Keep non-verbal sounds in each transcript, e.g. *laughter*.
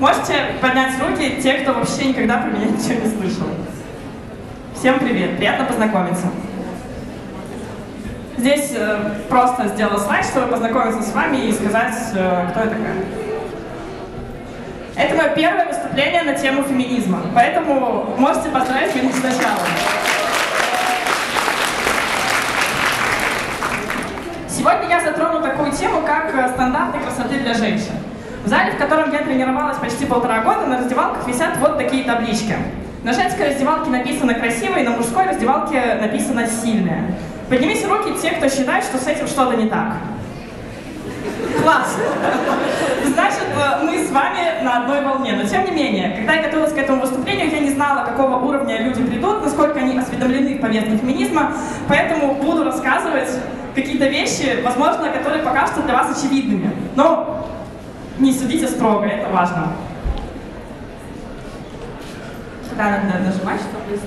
Можете поднять руки те, кто вообще никогда про меня ничего не слышал. Всем привет, приятно познакомиться. Здесь э, просто сделала слайд, чтобы познакомиться с вами и сказать, э, кто я такая. Это мое первое выступление на тему феминизма, поэтому можете поздравить меня с начала. Сегодня я затрону такую тему, как э, стандарты красоты для женщин. В зале, в котором я тренировалась почти полтора года, на раздевалках висят вот такие таблички. На женской раздевалке написано «красивая», на мужской раздевалке написано «сильная». Поднимите руки те, кто считает, что с этим что-то не так. Класс! Значит, э, мы с вами на одной волне. Но тем не менее, когда я готовилась к этому выступлению, я не знала, какого уровня люди придут, насколько они осведомлены в повестке феминизма, поэтому буду рассказывать какие-то вещи, возможно, которые покажутся для вас очевидными. Но не судите строго, это важно. Куда надо нажимать, чтобы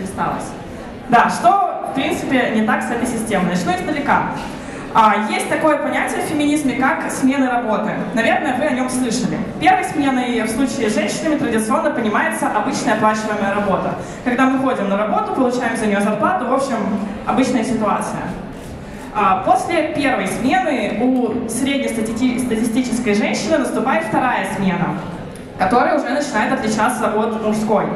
листалось? Да, что, в принципе, не так с этой системой. Начну издалека. А, есть такое понятие в феминизме, как смена работы. Наверное, вы о нем слышали. Первой сменой в случае с женщинами традиционно понимается обычная оплачиваемая работа. Когда мы ходим на работу, получаем за нее зарплату, в общем, обычная ситуация. А, после первой смены у среднестатистической женщины наступает вторая смена, которая уже начинает отличаться от мужской.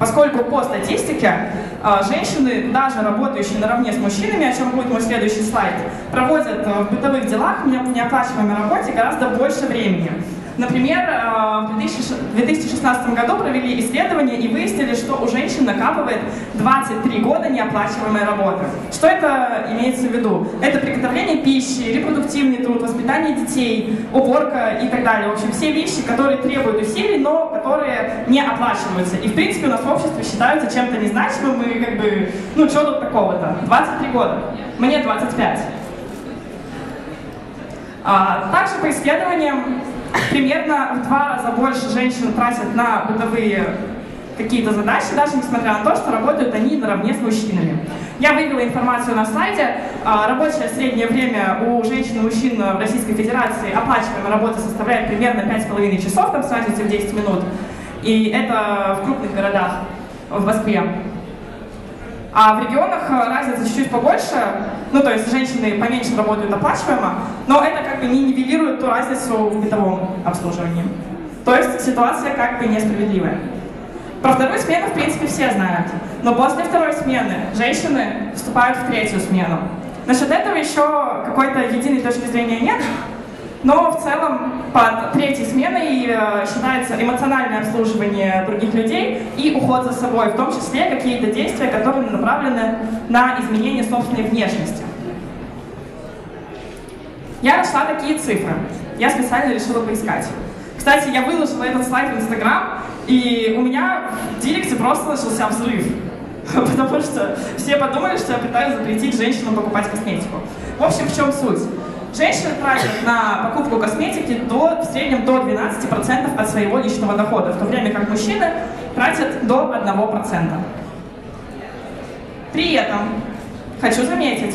Поскольку по статистике а, женщины, даже работающие наравне с мужчинами, о чем будет мой следующий слайд, проводят а, в бытовых делах в неоплачиваемой работе гораздо больше времени. Например, э, в 2016 году провели исследование и выяснили, что у женщин накапывает 23 года неоплачиваемой работы. Что это имеется в виду? Это приготовление пищи, репродуктивный труд, воспитание детей, уборка и так далее. В общем, все вещи, которые требуют усилий, но которые не оплачиваются. И, в принципе, у нас в обществе считаются чем-то незначимым и как бы, ну, что тут такого-то? 23 года. Мне 25. А, также по исследованиям примерно в два раза больше женщин тратят на бытовые какие-то задачи, даже несмотря на то, что работают они наравне с мужчинами. Я вывела информацию на слайде. А, рабочее среднее время у женщин и мужчин в Российской Федерации оплачиваемая работа составляет примерно 5,5 часов, там с разницей в 10 минут. И это в крупных городах, в Москве. А в регионах э, разница чуть-чуть побольше, ну то есть женщины поменьше работают оплачиваемо, но это как бы не нивелирует ту разницу в бытовом обслуживании. То есть ситуация как бы несправедливая. Про вторую смену, в принципе, все знают. Но после второй смены женщины вступают в третью смену. Насчет этого еще какой-то единой точки зрения нет, но в целом под третьей сменой э, считается эмоциональное обслуживание других людей и уход за собой, в том числе какие-то действия, которые направлены на изменение собственной внешности. Я нашла такие цифры. Я специально решила поискать. Кстати, я выложила этот слайд в Инстаграм, и у меня в директе просто начался взрыв. *laughs* Потому что все подумали, что я пытаюсь запретить женщинам покупать косметику. В общем, в чем суть? Женщины тратят на покупку косметики до, в среднем до 12% от своего личного дохода, в то время как мужчины тратят до 1%. При этом хочу заметить,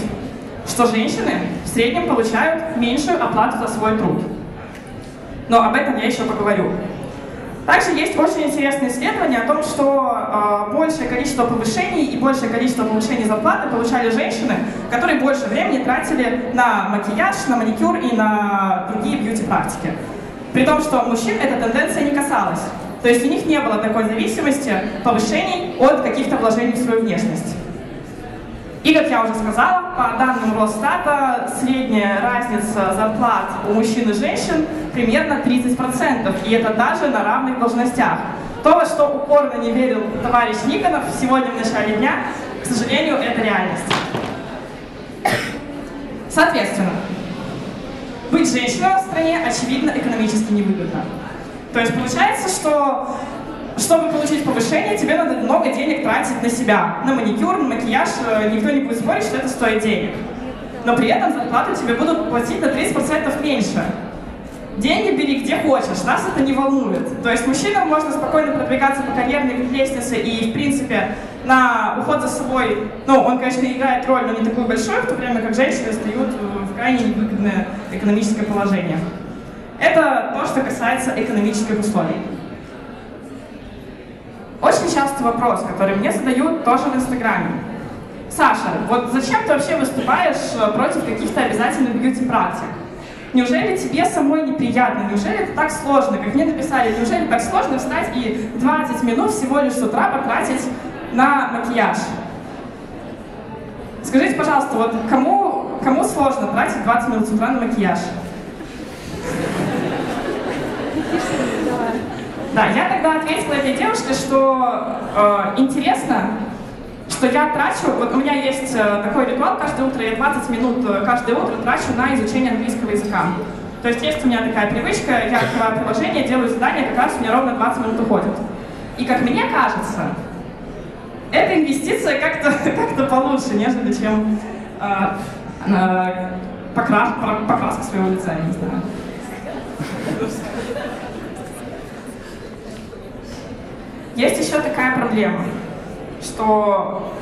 что женщины в среднем получают меньшую оплату за свой труд. Но об этом я еще поговорю. Также есть очень интересное исследование о том, что э, большее количество повышений и большее количество повышений зарплаты получали женщины, которые больше времени тратили на макияж, на маникюр и на другие бьюти-практики. При том, что мужчин эта тенденция не касалась. То есть у них не было такой зависимости повышений от каких-то вложений в свою внешность. И, как я уже сказала, по данным Росстата, средняя разница зарплат у мужчин и женщин примерно 30%, и это даже на равных должностях. То, во что упорно не верил товарищ Никонов сегодня в начале дня, к сожалению, это реальность. Соответственно, быть женщиной в стране, очевидно, экономически невыгодно. То есть получается, что чтобы получить повышение, тебе надо много денег тратить на себя, на маникюр, на макияж. Э, никто не будет спорить, что это стоит денег. Но при этом зарплату тебе будут платить на 30% меньше. Деньги бери где хочешь, нас это не волнует. То есть мужчинам можно спокойно продвигаться по карьерной лестнице и, в принципе, на уход за собой, ну, он, конечно, играет роль, но не такую большую, в то время как женщины встают в крайне невыгодное экономическое положение. Это то, что касается экономических условий. Очень частый вопрос, который мне задают тоже в Инстаграме. Саша, вот зачем ты вообще выступаешь э, против каких-то обязательных бьюти-практик? Неужели тебе самой неприятно? Неужели это так сложно? Как мне написали, неужели так сложно встать и 20 минут всего лишь с утра потратить на макияж? Скажите, пожалуйста, вот кому, кому сложно тратить 20 минут с утра на макияж? Да, я тогда ответила этой девушке, что э, интересно, что я трачу, вот у меня есть э, такой ритуал, каждое утро я 20 минут э, каждое утро трачу на изучение английского языка. То есть есть у меня такая привычка, я открываю приложение, делаю задание, как раз у меня ровно 20 минут уходит. И как мне кажется, эта инвестиция как-то *laughs* как получше, нежели чем э, э, покрас, покраска своего лица, я не знаю. Есть еще такая проблема, что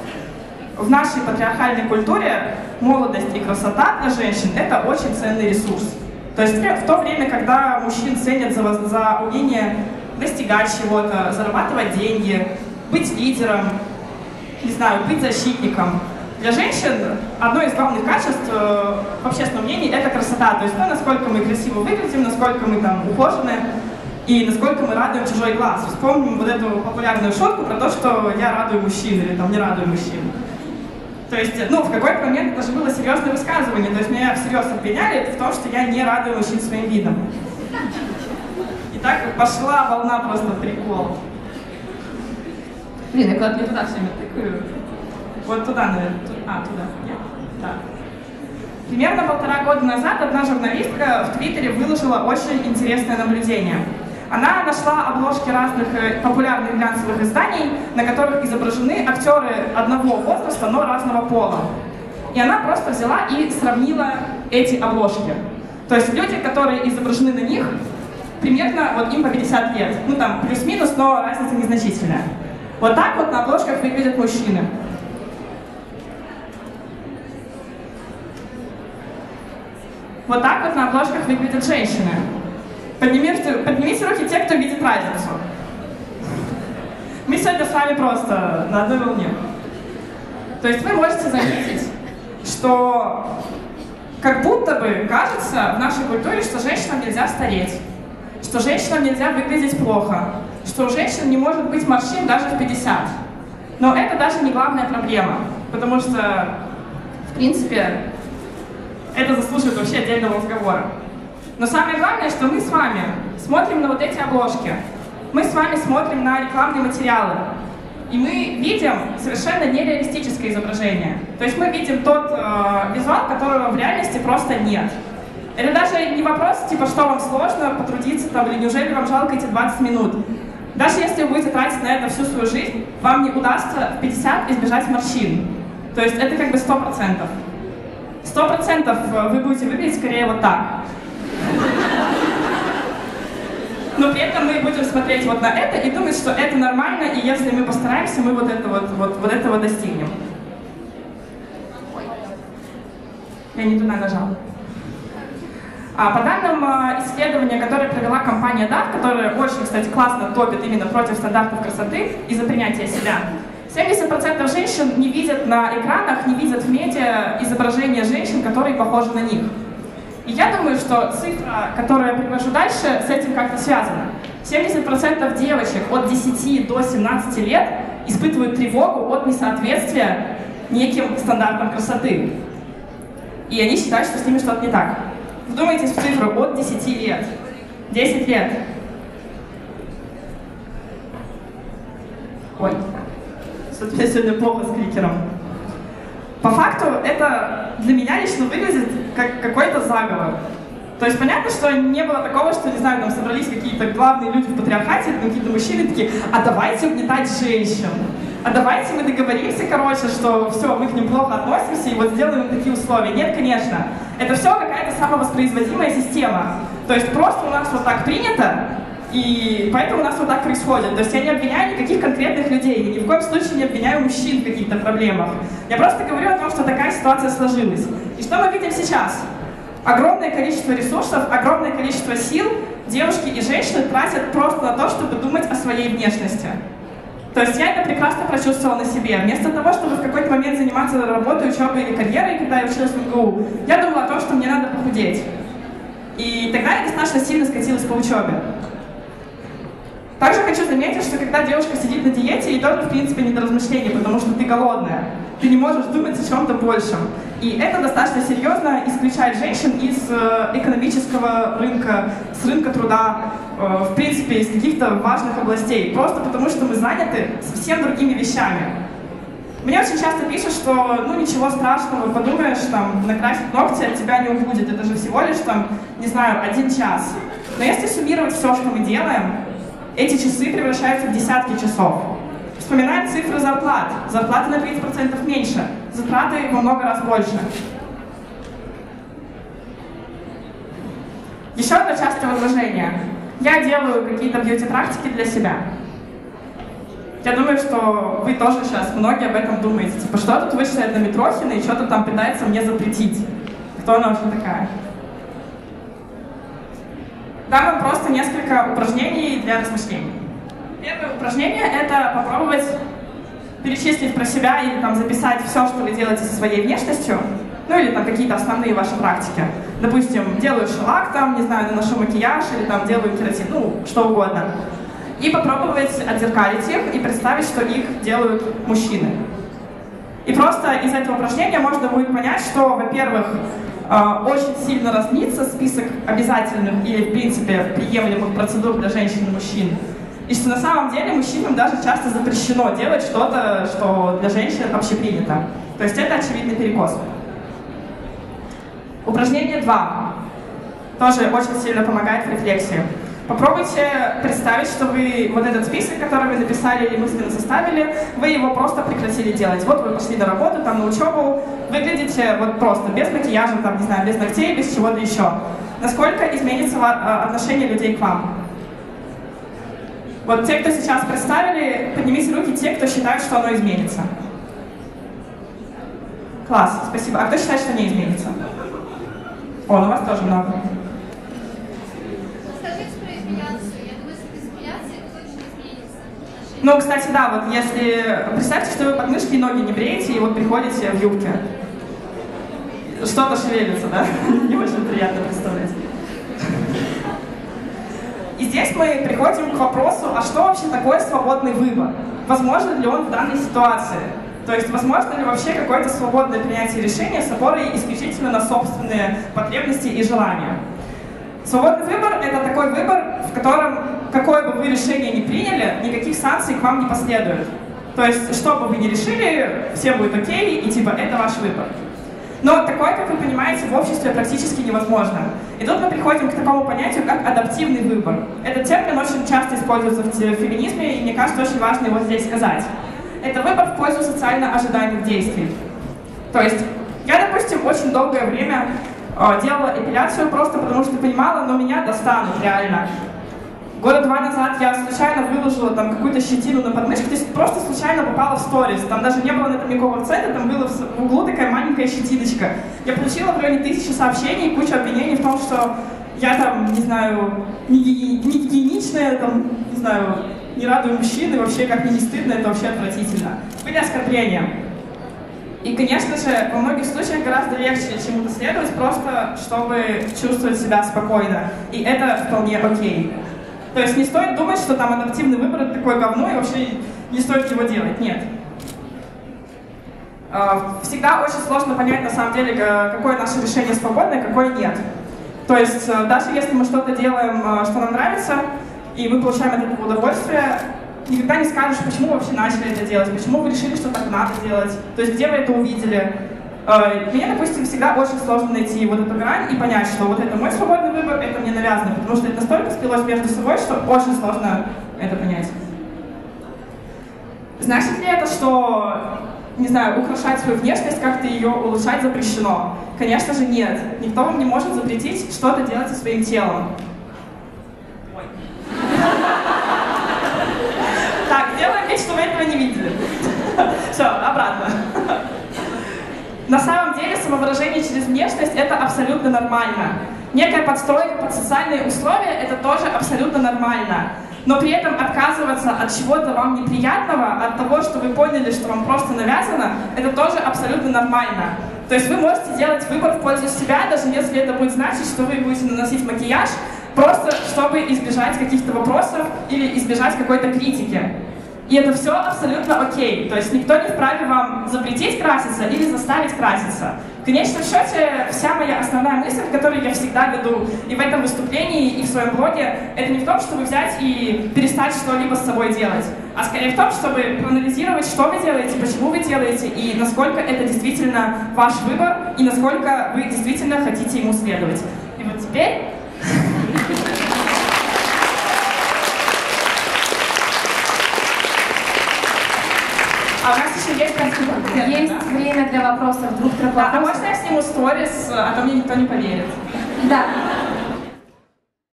в нашей патриархальной культуре молодость и красота для женщин – это очень ценный ресурс. То есть в то время, когда мужчин ценят за, за умение достигать чего-то, зарабатывать деньги, быть лидером, не знаю, быть защитником, для женщин одно из главных качеств э, в общественном мнении – это красота. То есть то, насколько мы красиво выглядим, насколько мы там ухожены, и насколько мы радуем чужой глаз. Вспомним вот эту популярную шутку про то, что я радую мужчин или там не радую мужчин. То есть, ну, в какой-то момент это же было серьезное высказывание, то есть меня всерьез обвиняли в том, что я не радую мужчин своим видом. И так пошла волна просто прикол. Блин, я куда-то не туда все время тыкаю. Вот туда, наверное. А, туда. Нет? Да. Примерно полтора года назад одна журналистка в Твиттере выложила очень интересное наблюдение. Она нашла обложки разных э, популярных глянцевых изданий, на которых изображены актеры одного возраста, но разного пола. И она просто взяла и сравнила эти обложки. То есть люди, которые изображены на них, примерно вот им по 50 лет. Ну там плюс-минус, но разница незначительная. Вот так вот на обложках выглядят мужчины. Вот так вот на обложках выглядят женщины. Поднимите, поднимите руки те, кто видит разницу. Мы сегодня с вами просто на одной волне. То есть вы можете заметить, что как будто бы кажется в нашей культуре, что женщинам нельзя стареть, что женщинам нельзя выглядеть плохо, что у женщин не может быть морщин даже в 50. Но это даже не главная проблема, потому что, в принципе, это заслуживает вообще отдельного разговора. Но самое главное, что мы с вами смотрим на вот эти обложки. Мы с вами смотрим на рекламные материалы. И мы видим совершенно нереалистическое изображение. То есть мы видим тот э, визуал, которого в реальности просто нет. Это даже не вопрос, типа, что вам сложно потрудиться там, или неужели вам жалко эти 20 минут. Даже если вы будете тратить на это всю свою жизнь, вам не удастся в 50 избежать морщин. То есть это как бы 100%. 100% вы будете выглядеть скорее вот так. Но при этом мы будем смотреть вот на это и думать, что это нормально, и если мы постараемся, мы вот, это вот, вот, вот этого достигнем. Я не туда нажала. А, по данным а, исследования, которое провела компания DAF, которая очень, кстати, классно топит именно против стандартов красоты и за принятие себя, 70% женщин не видят на экранах, не видят в медиа изображения женщин, которые похожи на них. И я думаю, что цифра, которую я привожу дальше, с этим как-то связана. 70% девочек от 10 до 17 лет испытывают тревогу от несоответствия неким стандартам красоты. И они считают, что с ними что-то не так. Вдумайтесь в цифру от 10 лет. 10 лет. Ой, что-то меня сегодня плохо с кликером. По факту это для меня лично выглядит как какой-то заговор. То есть понятно, что не было такого, что, не знаю, там собрались какие-то главные люди в патриархате, какие-то мужчины такие, а давайте угнетать женщин. А давайте мы договоримся, короче, что все, мы к ним плохо относимся и вот сделаем такие условия. Нет, конечно. Это все какая-то самовоспроизводимая система. То есть просто у нас вот так принято, и поэтому у нас вот так происходит. То есть я не обвиняю никаких конкретных людей, ни в коем случае не обвиняю мужчин в каких-то проблемах. Я просто говорю о том, что такая ситуация сложилась. И что мы видим сейчас? Огромное количество ресурсов, огромное количество сил девушки и женщины тратят просто на то, чтобы думать о своей внешности. То есть я это прекрасно прочувствовала на себе. Вместо того, чтобы в какой-то момент заниматься работой, учебой или карьерой, когда я училась в МГУ, я думала о том, что мне надо похудеть. И тогда я достаточно сильно скатилась по учебе. Также хочу заметить, что когда девушка сидит на диете, ей тоже, в принципе, не до размышлений, потому что ты голодная. Ты не можешь думать о чем-то большем. И это достаточно серьезно исключает женщин из э, экономического рынка, с рынка труда, э, в принципе, из каких-то важных областей. Просто потому, что мы заняты совсем другими вещами. Мне очень часто пишут, что ну ничего страшного, подумаешь, там, накрасить ногти от тебя не убудет, это же всего лишь, там, не знаю, один час. Но если суммировать все, что мы делаем, эти часы превращаются в десятки часов. Вспоминаем цифры зарплат. Зарплаты на 30% меньше, затраты во много раз больше. Еще одно частое возражение. Я делаю какие-то бьюти-практики для себя. Я думаю, что вы тоже сейчас многие об этом думаете. Типа, что тут вышла на Митрохина и что-то там пытается мне запретить. Кто она вообще такая? Дам вам просто несколько упражнений для размышлений. Первое упражнение — это попробовать перечислить про себя или там записать все, что вы делаете со своей внешностью, ну или там какие-то основные ваши практики. Допустим, делаю шелак, там, не знаю, наношу макияж или там делаю кератин, ну, что угодно. И попробовать отзеркалить их и представить, что их делают мужчины. И просто из этого упражнения можно будет понять, что, во-первых, очень сильно разнится список обязательных или, в принципе, приемлемых процедур для женщин и мужчин. И что на самом деле мужчинам даже часто запрещено делать что-то, что для женщин общепринято. То есть это очевидный перекос. Упражнение 2. Тоже очень сильно помогает в рефлексии. Попробуйте представить, что вы вот этот список, который вы написали или мысленно составили, вы его просто прекратили делать. Вот вы пошли на работу, там на учебу, выглядите вот просто, без макияжа, там, не знаю, без ногтей, без чего-то еще. Насколько изменится а, отношение людей к вам? Вот те, кто сейчас представили, поднимите руки те, кто считает, что оно изменится. Класс, спасибо. А кто считает, что не изменится? О, ну вас тоже много. Ну, кстати, да, вот если... Представьте, что вы подмышки и ноги не бреете, и вот приходите в юбке. Что-то шевелится, да? *laughs* Не очень приятно представлять. И здесь мы приходим к вопросу, а что вообще такое свободный выбор? Возможно ли он в данной ситуации? То есть, возможно ли вообще какое-то свободное принятие решения с опорой исключительно на собственные потребности и желания? Свободный выбор — это такой выбор, в котором какое бы вы решение ни приняли, никаких санкций к вам не последует. То есть, что бы вы ни решили, все будет окей, и типа, это ваш выбор. Но такое, как вы понимаете, в обществе практически невозможно. И тут мы приходим к такому понятию, как адаптивный выбор. Этот термин очень часто используется в феминизме, и мне кажется, очень важно его здесь сказать. Это выбор в пользу социально ожидаемых действий. То есть, я, допустим, очень долгое время э, делала эпиляцию просто потому, что понимала, но меня достанут реально. Года два назад я случайно выложила там какую-то щетину на подмышке, то есть просто случайно попала в сторис. Там даже не было на этом никакого акцента, там была в углу такая маленькая щетиночка. Я получила в районе тысячи сообщений, кучу обвинений в том, что я там, не знаю, не, не гигиеничная, там, не знаю, не радую мужчин, и вообще как мне не стыдно, это вообще отвратительно. Были оскорбления. И, конечно же, во многих случаях гораздо легче чему-то следовать, просто чтобы чувствовать себя спокойно. И это вполне окей. То есть не стоит думать, что там адаптивный выбор это такое говно, и вообще не стоит его делать. Нет. А, всегда очень сложно понять, на самом деле, какое наше решение свободное, какое нет. То есть э, даже если мы что-то делаем, э, что нам нравится, и мы получаем от этого удовольствие, никогда не скажешь, почему вы вообще начали это делать, почему вы решили, что так надо делать, то есть где вы это увидели. Э, мне, допустим, всегда очень сложно найти вот эту грань и понять, что вот это мой свободный выбор, это мне навязано, потому что это настолько сплелось между собой, что очень сложно это понять. Значит ли это, что, не знаю, украшать свою внешность, как-то ее улучшать запрещено? Конечно же нет. Никто вам не может запретить что-то делать со своим телом. *laughs* Так, делаем вид, что вы этого не видели. *laughs* Все, обратно. На самом деле самовыражение через внешность это абсолютно нормально. Некая подстройка под социальные условия это тоже абсолютно нормально. Но при этом отказываться от чего-то вам неприятного, от того, что вы поняли, что вам просто навязано, это тоже абсолютно нормально. То есть вы можете делать выбор в пользу себя, даже если это будет значить, что вы будете наносить макияж, просто чтобы избежать каких-то вопросов или избежать какой-то критики. И это все абсолютно окей. То есть никто не вправе вам запретить краситься или заставить краситься. В конечном счете, вся моя основная мысль, которую я всегда веду и в этом выступлении, и в своем блоге, это не в том, чтобы взять и перестать что-либо с собой делать, а скорее в том, чтобы проанализировать, что вы делаете, почему вы делаете, и насколько это действительно ваш выбор, и насколько вы действительно хотите ему следовать. И вот теперь А у нас еще есть Есть время для вопросов. Да, а можно я сниму сторис, а то мне никто не поверит? Да.